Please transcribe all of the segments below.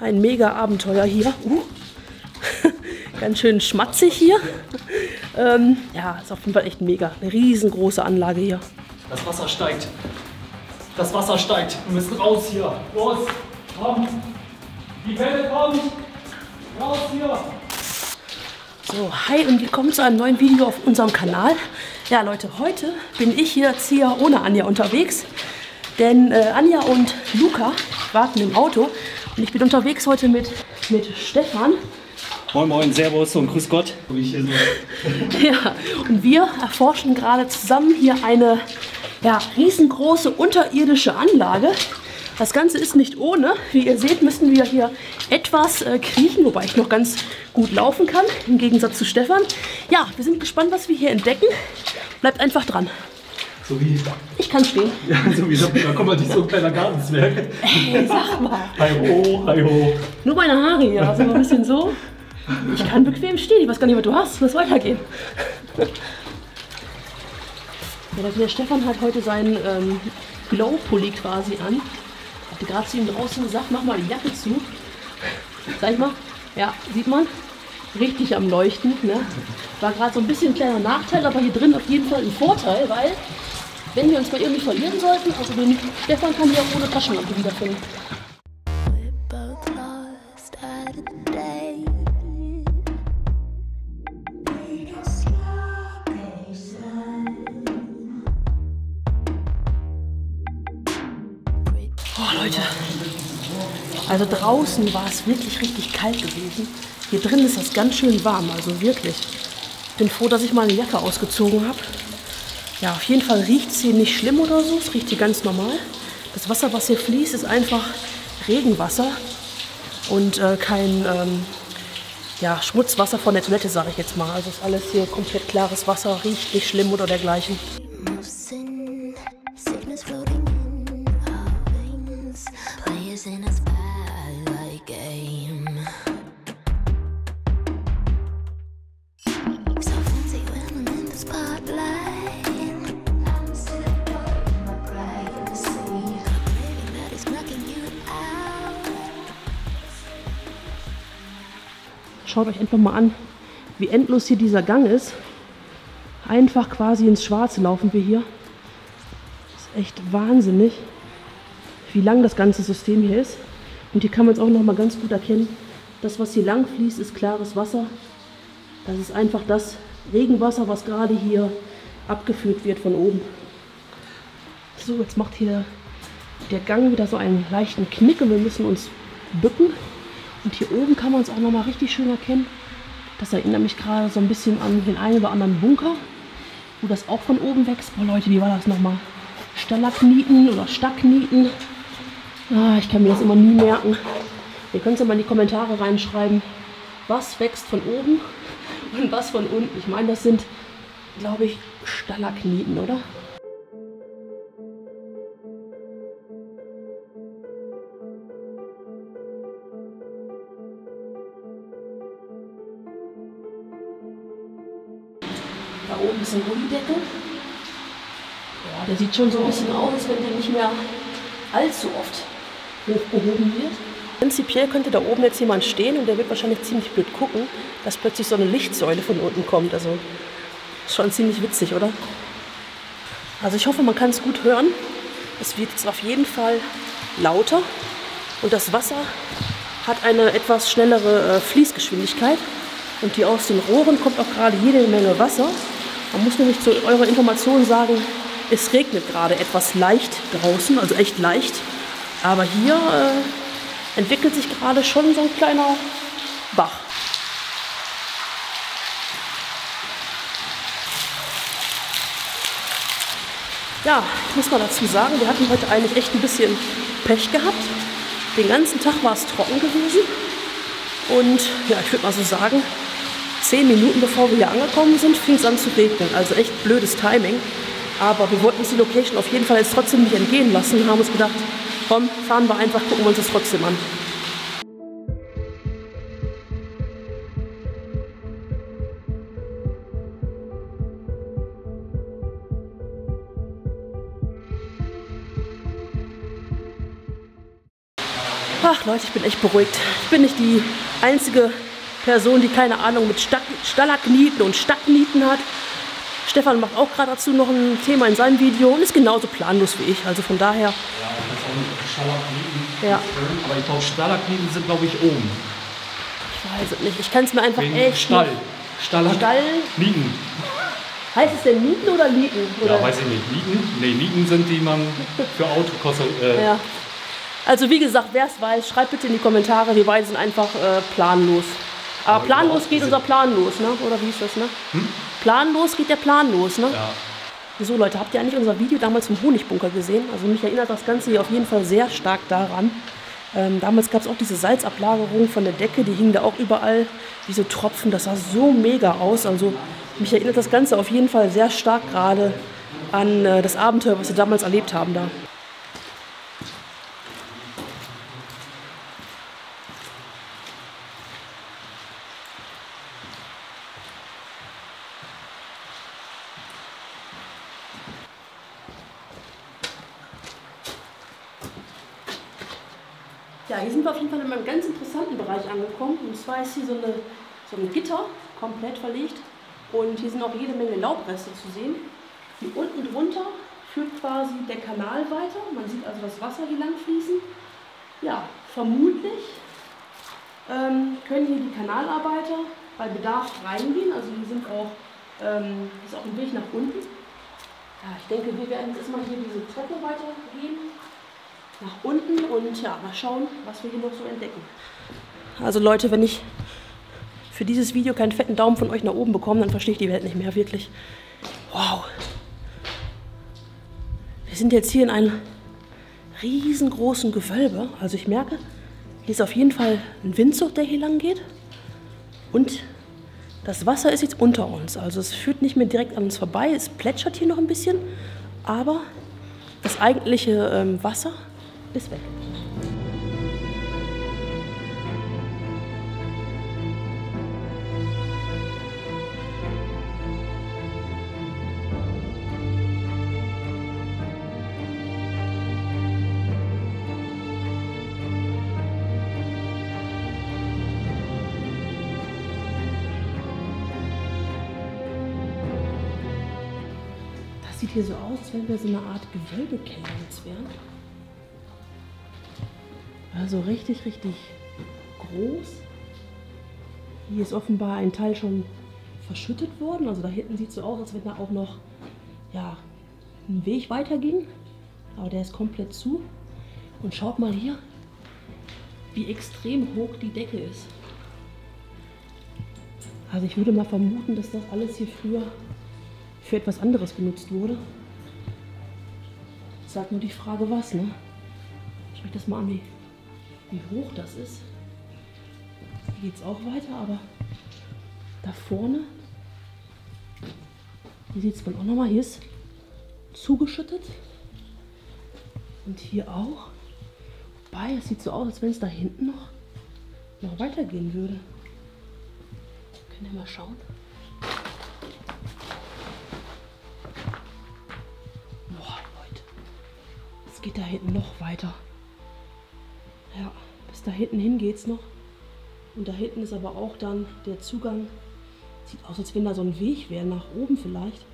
Ein mega Abenteuer hier. Uh. Ganz schön schmatzig hier. Ähm, ja, ist auf jeden Fall echt mega. Eine riesengroße Anlage hier. Das Wasser steigt. Das Wasser steigt. Wir müssen raus hier. Los, komm. Die Welle kommt. Raus hier. So, hi und willkommen zu einem neuen Video auf unserem Kanal. Ja, Leute, heute bin ich hier hier ohne Anja unterwegs. Denn äh, Anja und Luca warten im Auto. Und ich bin unterwegs heute mit, mit Stefan. Moin Moin, Servus und Grüß Gott. Ja, und wir erforschen gerade zusammen hier eine ja, riesengroße unterirdische Anlage. Das Ganze ist nicht ohne. Wie ihr seht, müssen wir hier etwas äh, kriechen, wobei ich noch ganz gut laufen kann, im Gegensatz zu Stefan. Ja, wir sind gespannt, was wir hier entdecken. Bleibt einfach dran. So wie, Ich kann stehen. ja, so wie so, da kommt halt nicht so ein kleiner Gartenzwerg. Hey, sag mal. Hi ho, hi ho. Nur meine Haare hier, also ein bisschen so. Ich kann bequem stehen. Ich weiß gar nicht, was du hast. Lass weitergehen. Ja, der, der Stefan hat heute seinen ähm, Glow-Pulli quasi an. Ich hatte gerade zu ihm draußen gesagt, mach mal die Jacke zu. Sag ich mal, ja, sieht man, richtig am Leuchten. Ne? War gerade so ein bisschen ein kleiner Nachteil, aber hier drin auf jeden Fall ein Vorteil, weil wenn wir uns mal irgendwie verlieren sollten, also den Stefan kann hier auch ohne Taschenlampe wiederfinden. Oh Leute, also draußen war es wirklich richtig kalt gewesen. Hier drin ist das ganz schön warm, also wirklich. Bin froh, dass ich meine Jacke ausgezogen habe. Ja, auf jeden Fall riecht es hier nicht schlimm oder so. Es riecht hier ganz normal. Das Wasser, was hier fließt, ist einfach Regenwasser und äh, kein ähm, ja, Schmutzwasser von der Toilette, sage ich jetzt mal. Also ist alles hier komplett klares Wasser, riecht nicht schlimm oder dergleichen. Schaut euch einfach mal an, wie endlos hier dieser Gang ist. Einfach quasi ins Schwarze laufen wir hier. Das ist echt wahnsinnig, wie lang das ganze System hier ist. Und hier kann man es auch noch mal ganz gut erkennen. Das, was hier lang fließt, ist klares Wasser. Das ist einfach das Regenwasser, was gerade hier abgeführt wird von oben. So, jetzt macht hier der Gang wieder so einen leichten Knick und wir müssen uns bücken. Und hier oben kann man es auch noch mal richtig schön erkennen. Das erinnert mich gerade so ein bisschen an den einen oder anderen Bunker, wo das auch von oben wächst. Boah Leute, wie war das nochmal? Stalagniten oder Stagniten. Ah, ich kann mir das immer nie merken. Ihr könnt es ja mal in die Kommentare reinschreiben, was wächst von oben und was von unten. Ich meine, das sind, glaube ich, Stalagniten, oder? Der sieht schon so ein bisschen aus, wenn der nicht mehr allzu oft hochgehoben wird. Prinzipiell könnte da oben jetzt jemand stehen und der wird wahrscheinlich ziemlich blöd gucken, dass plötzlich so eine Lichtsäule von unten kommt. Also ist schon ziemlich witzig, oder? Also ich hoffe, man kann es gut hören. Es wird jetzt auf jeden Fall lauter und das Wasser hat eine etwas schnellere äh, Fließgeschwindigkeit. Und hier aus den Rohren kommt auch gerade jede Menge Wasser. Man muss nämlich zu eurer Information sagen, es regnet gerade etwas leicht draußen, also echt leicht. Aber hier äh, entwickelt sich gerade schon so ein kleiner Bach. Ja, ich muss mal dazu sagen, wir hatten heute eigentlich echt ein bisschen Pech gehabt. Den ganzen Tag war es trocken gewesen. Und ja, ich würde mal so sagen, zehn Minuten bevor wir hier angekommen sind, fing es an zu regnen. Also echt blödes Timing. Aber wir wollten uns die Location auf jeden Fall jetzt trotzdem nicht entgehen lassen. Haben uns gedacht, komm, fahren wir einfach, gucken wir uns das trotzdem an. Ach Leute, ich bin echt beruhigt. Ich bin nicht die einzige Person, die keine Ahnung mit Sta- Stalagniten und Stagniten hat. Stefan macht auch gerade dazu noch ein Thema in seinem Video und ist genauso planlos wie ich. Also von daher, Ja, ich. Ja. Aber ich glaube, Stalagniten sind, glaube ich, oben. ich weiß es nicht. Ich kann es mir einfach Wegen echt Stall. Stalagniten. Stall? Heißt es denn Nieten oder Lieten? Oder? Ja, weiß ich nicht. Nieten? Nee, Nieten sind die man für Autokosse. Äh, Ja. Also wie gesagt, wer es weiß, schreibt bitte in die Kommentare. Wir beide sind einfach äh, planlos. Aber Aber planlos geht unser Plan los, ne? Oder wie ist das, ne? Planlos geht der Plan los, ne? ja. So Leute, habt ihr eigentlich unser Video damals vom Honigbunker gesehen? Also mich erinnert das Ganze hier auf jeden Fall sehr stark daran. Ähm, damals gab es auch diese Salzablagerung von der Decke, die hing da auch überall wie so Tropfen. Das sah so mega aus. Also mich erinnert das Ganze auf jeden Fall sehr stark gerade an äh, das Abenteuer, was wir damals erlebt haben da. Ja, hier sind wir auf jeden Fall in einem ganz interessanten Bereich angekommen. Und zwar ist hier so, eine, so ein Gitter komplett verlegt. Und hier sind auch jede Menge Laubreste zu sehen. Hier unten drunter führt quasi der Kanal weiter. Man sieht also das Wasser hier lang fließen. Ja, vermutlich ähm, können hier die Kanalarbeiter bei Bedarf reingehen. Also hier sind auch, ähm, ist auch ein Weg nach unten. Ja, ich denke, wir werden jetzt erstmal hier diese Treppe weitergehen nach unten und ja, mal schauen, was wir hier noch so entdecken. Also Leute, wenn ich für dieses Video keinen fetten Daumen von euch nach oben bekomme, dann verstehe ich die Welt nicht mehr, wirklich. Wow. Wir sind jetzt hier in einem riesengroßen Gewölbe. Also ich merke, hier ist auf jeden Fall ein Windzug, der hier lang geht. Und das Wasser ist jetzt unter uns. Also es führt nicht mehr direkt an uns vorbei. Es plätschert hier noch ein bisschen. Aber das eigentliche ähm, Wasser ist weg. Das sieht hier so aus, als wenn wir so eine Art Gewölbekeller jetzt wären. Also richtig, richtig groß. Hier ist offenbar ein Teil schon verschüttet worden. Also da hinten sieht es so aus, als wenn da auch noch ja, ein Weg weiterging. Aber der ist komplett zu. Und schaut mal hier, wie extrem hoch die Decke ist. Also ich würde mal vermuten, dass das alles hier früher für etwas anderes genutzt wurde. Sagt nur die Frage, was, ne? Schaut euch das mal an, wie, wie hoch das ist. Hier geht es auch weiter, aber da vorne, hier sieht man auch nochmal, hier ist zugeschüttet. Und hier auch. Wobei, es sieht so aus, als wenn es da hinten noch, noch weitergehen würde. Könnt ihr mal schauen? Boah, Leute. Es geht da hinten noch weiter. Ja, bis da hinten hin geht's noch. Und da hinten ist aber auch dann der Zugang. Sieht aus, als wenn da so ein Weg wäre, nach oben vielleicht.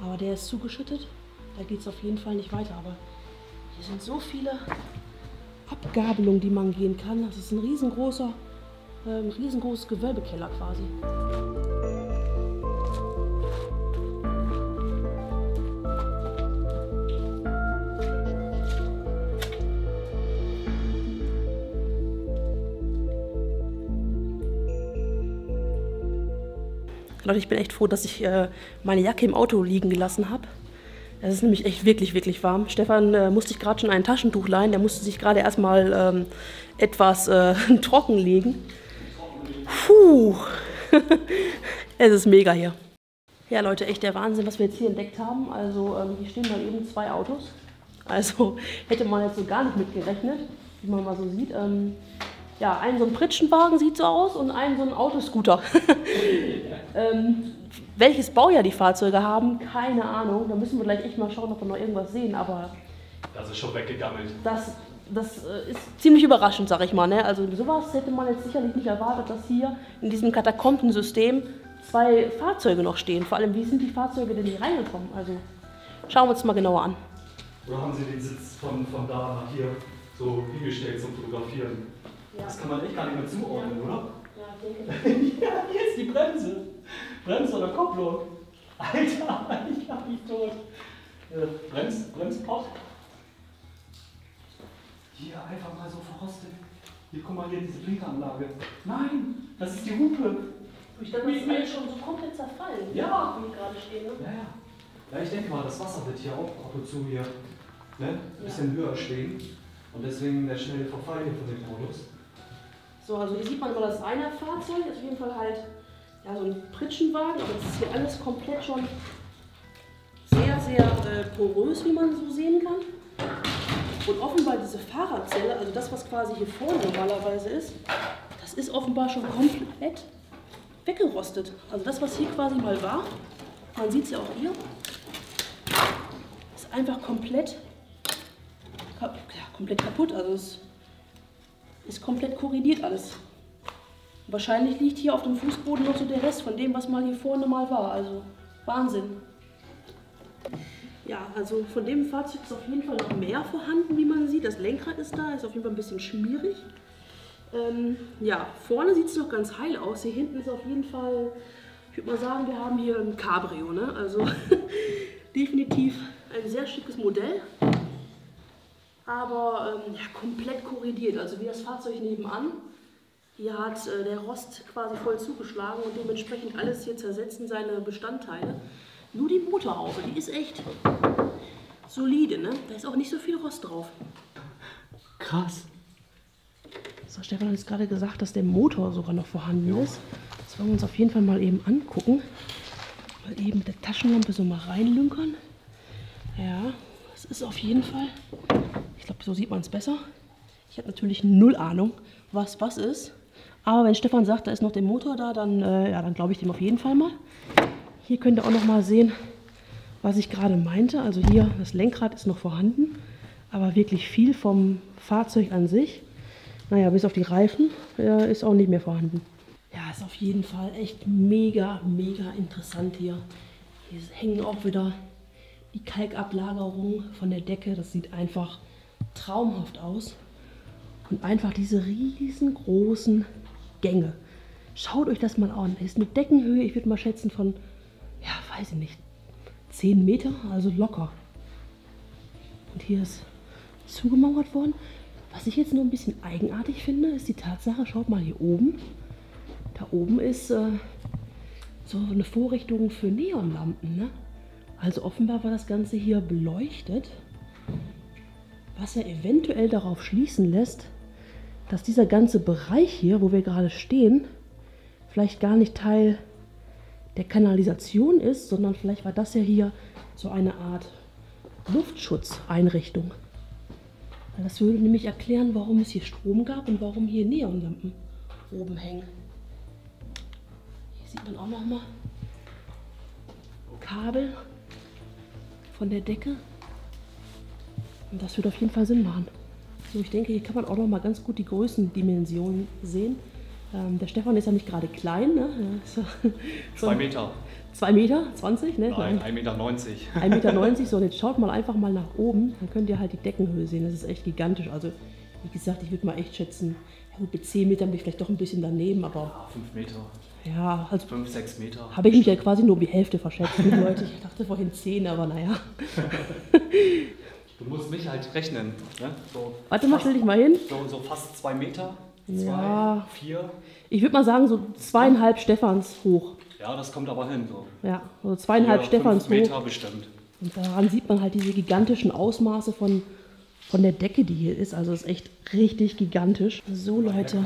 Aber der ist zugeschüttet. Da geht es auf jeden Fall nicht weiter. Aber hier sind so viele Abgabelungen, die man gehen kann. Das ist ein riesengroßer, ähm, riesengroßes Gewölbekeller quasi. Leute, ich bin echt froh, dass ich äh, meine Jacke im Auto liegen gelassen habe. Es ist nämlich echt wirklich, wirklich warm. Stefan äh, musste sich gerade schon ein Taschentuch leihen. Der musste sich gerade erstmal ähm, etwas äh, trocken legen. Puh, es ist mega hier. Ja, Leute, echt der Wahnsinn, was wir jetzt hier entdeckt haben. Also, ähm, hier stehen mal eben zwei Autos. Also, hätte man jetzt so gar nicht mitgerechnet, wie man mal so sieht. Ähm, ja, ein so ein Pritschenwagen sieht so aus und ein so ein Autoscooter. Ähm, welches Baujahr die Fahrzeuge haben, keine Ahnung. Da müssen wir gleich echt mal schauen, ob wir noch irgendwas sehen. Aber Das ist schon weggegammelt. das das äh, ist ziemlich überraschend, sag ich mal. Ne? Also sowas hätte man jetzt sicherlich nicht erwartet, dass hier in diesem Katakombensystem zwei Fahrzeuge noch stehen. Vor allem, wie sind die Fahrzeuge denn hier reingekommen? Also schauen wir uns mal genauer an. Oder haben Sie den Sitz von, von da nach hier so hingestellt zum Fotografieren? Das kann man echt gar nicht mehr zuordnen, oder? ja, hier ist die Bremse. Bremse oder Kopplung. Alter, ich hab mich tot. Äh, Brems, Bremspot. Hier einfach mal so verrostet. Hier, guck mal hier, diese Blinkeranlage. Nein, das ist die Hupe. Ich dachte, das ist alles schon so komplett zerfallen. Ja. Wo wir gerade stehen. Ne? Ja, ja. Ja, ich denke mal, das Wasser wird hier auch ab und zu hier ne, ein bisschen höher stehen. Und deswegen der schnelle Verfall hier von den Autos. So, also hier sieht man mal das eine Fahrzeug, ist auf jeden Fall halt ja, so ein Pritschenwagen, aber das ist hier alles komplett schon sehr, sehr äh, porös, wie man so sehen kann. Und offenbar diese Fahrerzelle, also das, was quasi hier vorne normalerweise ist, das ist offenbar schon komplett weggerostet. Also das, was hier quasi mal war, man sieht es ja auch hier, ist einfach komplett, ja, komplett kaputt. Also es ist komplett korrigiert alles. Wahrscheinlich liegt hier auf dem Fußboden noch so der Rest von dem, was mal hier vorne mal war. Also Wahnsinn. Ja, also von dem Fahrzeug ist auf jeden Fall noch mehr vorhanden, wie man sieht. Das Lenkrad ist da, ist auf jeden Fall ein bisschen schmierig. Ähm, ja, vorne sieht es noch ganz heil aus. Hier hinten ist auf jeden Fall, ich würde mal sagen, wir haben hier ein Cabrio. Ne? Also definitiv ein sehr schickes Modell. Aber ähm, ja, komplett korrigiert. Also wie das Fahrzeug nebenan. Hier hat äh, der Rost quasi voll zugeschlagen und dementsprechend alles hier zersetzen seine Bestandteile. Nur die Motorhaube, die ist echt solide, ne? Da ist auch nicht so viel Rost drauf. Krass. So, Stefan hat jetzt gerade gesagt, dass der Motor sogar noch vorhanden ist. Das wollen wir uns auf jeden Fall mal eben angucken. Mal eben mit der Taschenlampe so mal reinlünkern. Ja, das ist auf jeden Fall. Ich glaube, so sieht man es besser. Ich habe natürlich null Ahnung, was was ist. Aber wenn Stefan sagt, da ist noch der Motor da, dann, äh, ja, dann glaube ich dem auf jeden Fall mal. Hier könnt ihr auch noch mal sehen, was ich gerade meinte. Also hier, das Lenkrad ist noch vorhanden, aber wirklich viel vom Fahrzeug an sich. Naja, bis auf die Reifen äh, ist auch nicht mehr vorhanden. Ja, ist auf jeden Fall echt mega, mega interessant hier. Hier hängen auch wieder die Kalkablagerungen von der Decke. Das sieht einfach traumhaft aus. Und einfach diese riesengroßen Gänge. Schaut euch das mal an. Ist eine Deckenhöhe, ich würde mal schätzen, von, ja, weiß ich nicht, 10 Meter, also locker. Und hier ist zugemauert worden. Was ich jetzt nur ein bisschen eigenartig finde, ist die Tatsache, schaut mal hier oben. Da oben ist äh, so eine Vorrichtung für Neonlampen. Ne? Also offenbar war das Ganze hier beleuchtet, was ja eventuell darauf schließen lässt, dass dieser ganze Bereich hier, wo wir gerade stehen, vielleicht gar nicht Teil der Kanalisation ist, sondern vielleicht war das ja hier so eine Art Luftschutzeinrichtung. Das würde nämlich erklären, warum es hier Strom gab und warum hier Neonlampen oben hängen. Hier sieht man auch noch mal Kabel von der Decke. Und das würde auf jeden Fall Sinn machen. Ich denke, hier kann man auch noch mal ganz gut die Größendimensionen sehen. Ähm, der Stefan ist ja nicht gerade klein, ne? Ja so Zwei Meter. 2 Meter, 20, ne? Nein, 1,90 Meter. 90. 1,90 Meter. So, und jetzt schaut mal einfach mal nach oben, dann könnt ihr halt die Deckenhöhe sehen. Das ist echt gigantisch. Also, wie gesagt, ich würde mal echt schätzen, ja gut, mit 10 Metern bin ich vielleicht doch ein bisschen daneben, aber 5 Meter. ja, also 5, 6 Meter. habe ich mich ja quasi nur um die Hälfte verschätzt, Leute. Ich dachte vorhin 10, aber naja. Du musst mich halt rechnen. Ne? So Warte mal, stell dich mal hin. So, so fast 2 Meter. 2, Ja. 4. Ich würde mal sagen, so zweieinhalb Stefans hoch. Ja, das kommt aber hin. So. Ja, also zweieinhalb Vier, Stefans fünf Meter hoch. bestimmt. Und daran sieht man halt diese gigantischen Ausmaße von, von der Decke, die hier ist. Also ist echt richtig gigantisch. So Leute,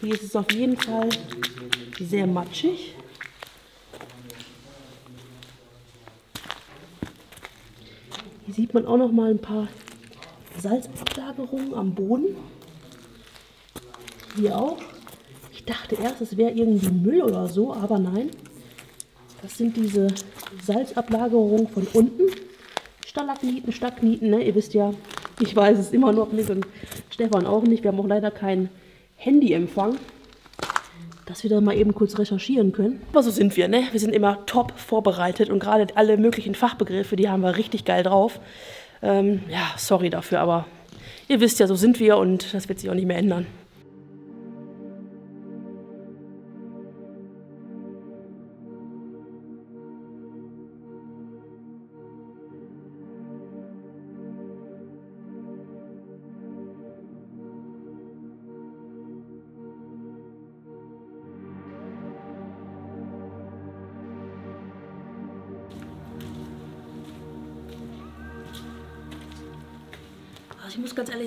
hier ist es auf jeden Fall sehr matschig. Hier sieht man auch noch mal ein paar Salzablagerungen am Boden. Hier auch. Ich dachte erst, es wäre irgendwie Müll oder so, aber nein. Das sind diese Salzablagerungen von unten. Stalagniten, Stagniten, ne? ihr wisst ja, Ich weiß es immer noch nicht und Stefan auch nicht. Wir haben auch leider keinen Handyempfang, dass wir da mal eben kurz recherchieren können. Aber so sind wir, ne? Wir sind immer top vorbereitet und gerade alle möglichen Fachbegriffe, die haben wir richtig geil drauf. Ähm, ja, sorry dafür, aber ihr wisst ja, so sind wir und das wird sich auch nicht mehr ändern.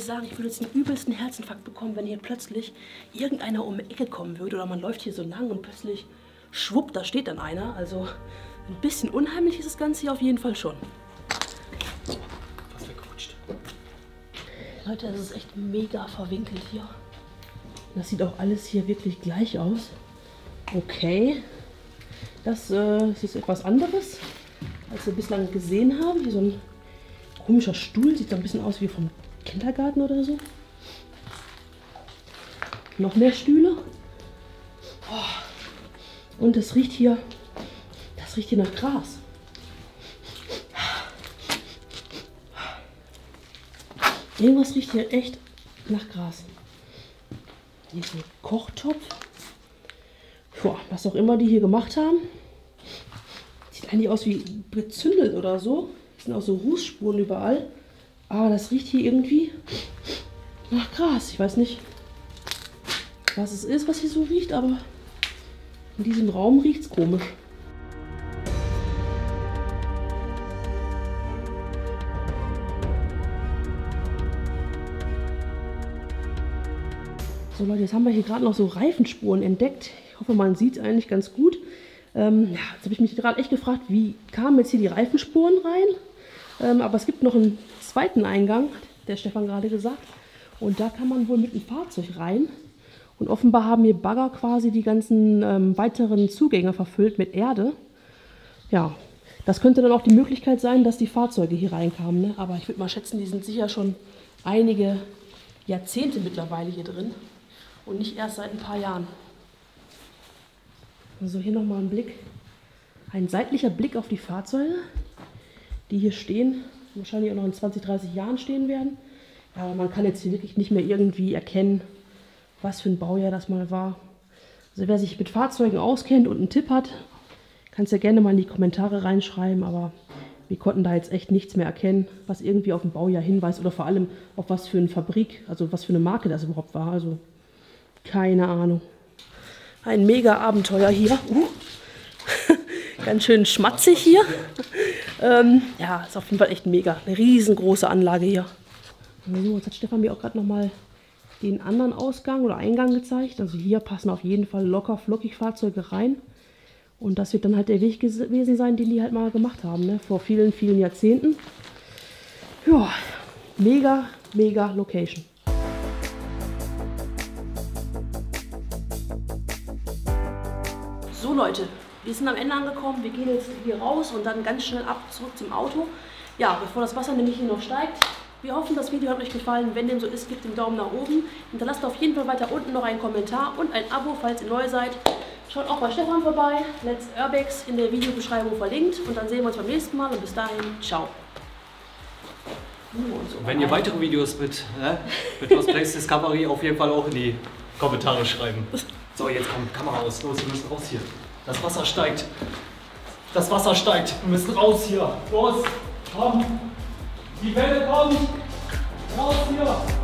Ich sagen, ich würde jetzt den übelsten Herzinfarkt bekommen, wenn hier plötzlich irgendeiner um die Ecke kommen würde oder man läuft hier so lang und plötzlich schwupp, da steht dann einer. Also ein bisschen unheimlich ist das Ganze hier auf jeden Fall schon. Was weggerutscht. Leute, es ist echt mega verwinkelt hier. Das sieht auch alles hier wirklich gleich aus. Okay. Das äh, ist etwas anderes, als wir bislang gesehen haben. Hier so ein komischer Stuhl. Sieht so ein bisschen aus wie vom Kindergarten oder so. Noch mehr Stühle. Oh. Und das riecht hier, das riecht hier nach Gras. Irgendwas riecht hier echt nach Gras. Hier ist ein Kochtopf. Boah, was auch immer die hier gemacht haben. Sieht eigentlich aus wie gezündelt oder so. Es sind auch so Rußspuren überall. Aber das riecht hier irgendwie nach Gras. Ich weiß nicht, was es ist, was hier so riecht, aber in diesem Raum riecht es komisch. So Leute, jetzt haben wir hier gerade noch so Reifenspuren entdeckt. Ich hoffe, man sieht es eigentlich ganz gut. Ähm, ja, jetzt habe ich mich gerade echt gefragt, wie kamen jetzt hier die Reifenspuren rein? Ähm, aber es gibt noch einen zweiten Eingang, der Stefan gerade gesagt. Und da kann man wohl mit dem Fahrzeug rein. Und offenbar haben hier Bagger quasi die ganzen ähm, weiteren Zugänge verfüllt mit Erde. Ja, das könnte dann auch die Möglichkeit sein, dass die Fahrzeuge hier reinkamen. Ne? Aber ich würde mal schätzen, die sind sicher schon einige Jahrzehnte mittlerweile hier drin. Und nicht erst seit ein paar Jahren. Also hier nochmal ein Blick. Ein seitlicher Blick auf die Fahrzeuge, die hier stehen. Wahrscheinlich auch noch in 20, 30 Jahren stehen werden. Aber man kann jetzt hier wirklich nicht mehr irgendwie erkennen, was für ein Baujahr das mal war. Also wer sich mit Fahrzeugen auskennt und einen Tipp hat, kann es ja gerne mal in die Kommentare reinschreiben. Aber wir konnten da jetzt echt nichts mehr erkennen, was irgendwie auf ein Baujahr hinweist oder vor allem auf was für eine Fabrik, also was für eine Marke das überhaupt war. Also keine Ahnung. Ein mega Abenteuer hier. Uh. Ganz schön schmatzig hier. Ähm, ja, ist auf jeden Fall echt mega. Eine riesengroße Anlage hier. Jetzt hat Stefan mir auch gerade nochmal den anderen Ausgang oder Eingang gezeigt. Also hier passen auf jeden Fall locker flockig Fahrzeuge rein. Und das wird dann halt der Weg gewesen sein, den die halt mal gemacht haben, ne? vor vielen, vielen Jahrzehnten. Ja, mega, mega Location. So Leute, wir sind am Ende angekommen. Wir gehen jetzt hier raus und dann ganz schnell ab zurück zum Auto. Ja, bevor das Wasser nämlich hier noch steigt. Wir hoffen, das Video hat euch gefallen. Wenn dem so ist, gebt den Daumen nach oben. Hinterlasst auf jeden Fall weiter unten noch einen Kommentar und ein Abo, falls ihr neu seid. Schaut auch bei Stefan vorbei. Let's Urbex in der Videobeschreibung verlinkt. Und dann sehen wir uns beim nächsten Mal. Und bis dahin, ciao. Und Wenn ihr weitere Videos mit, ne, mit Lost Place Discovery auf jeden Fall auch in die Kommentare schreiben. So, jetzt kommt Kamera aus. Los, wir müssen raus hier. Das Wasser steigt. Das Wasser steigt. Wir müssen raus hier. Los, komm. Die Welle kommt. Raus hier.